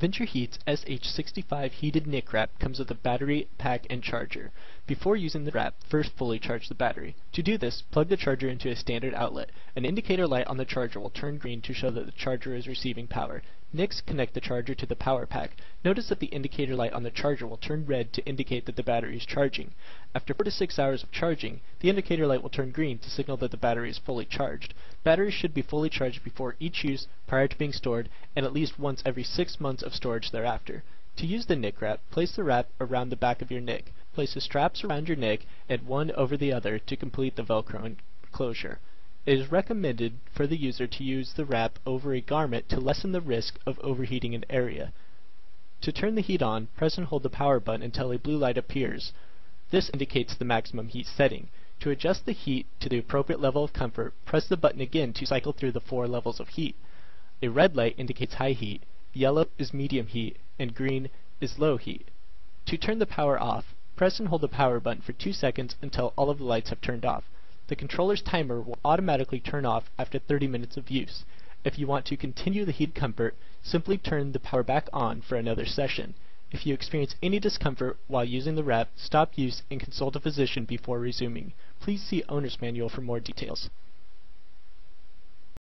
Venture Heat's SH65 heated neck wrap comes with a battery, pack, and charger. Before using the wrap, first fully charge the battery. To do this, plug the charger into a standard outlet. An indicator light on the charger will turn green to show that the charger is receiving power. Next, connect the charger to the power pack. Notice that the indicator light on the charger will turn red to indicate that the battery is charging. After 4 to 6 hours of charging, the indicator light will turn green to signal that the battery is fully charged. Batteries should be fully charged before each use, prior to being stored, and at least once every 6 months of storage thereafter. To use the neck wrap, place the wrap around the back of your neck. Place the straps around your neck and one over the other to complete the velcro enclosure. It is recommended for the user to use the wrap over a garment to lessen the risk of overheating an area. To turn the heat on, press and hold the power button until a blue light appears. This indicates the maximum heat setting. To adjust the heat to the appropriate level of comfort, press the button again to cycle through the four levels of heat. A red light indicates high heat, yellow is medium heat, and green is low heat. To turn the power off, press and hold the power button for 2 seconds until all of the lights have turned off. The controller's timer will automatically turn off after 30 minutes of use. If you want to continue the heat comfort, simply turn the power back on for another session. If you experience any discomfort while using the wrap, stop use and consult a physician before resuming. Please see owner's manual for more details.